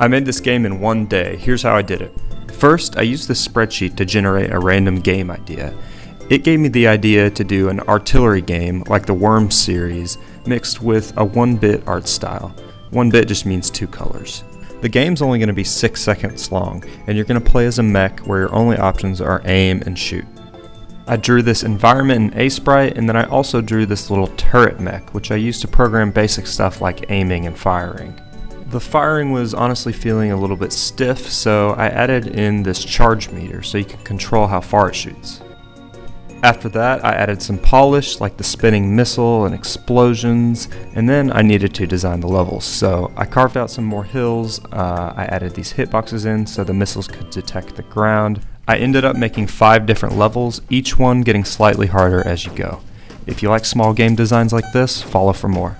I made this game in one day. Here's how I did it. First, I used this spreadsheet to generate a random game idea. It gave me the idea to do an artillery game like the Worms series mixed with a 1-bit art style. 1-bit just means two colors. The game's only going to be 6 seconds long, and you're going to play as a mech where your only options are aim and shoot. I drew this environment in Aseprite, and then I also drew this little turret mech, which I used to program basic stuff like aiming and firing. The firing was honestly feeling a little bit stiff, so I added in this charge meter so you can control how far it shoots. After that, I added some polish like the spinning missile and explosions, and then I needed to design the levels. So I carved out some more hills, uh, I added these hitboxes in so the missiles could detect the ground. I ended up making five different levels, each one getting slightly harder as you go. If you like small game designs like this, follow for more.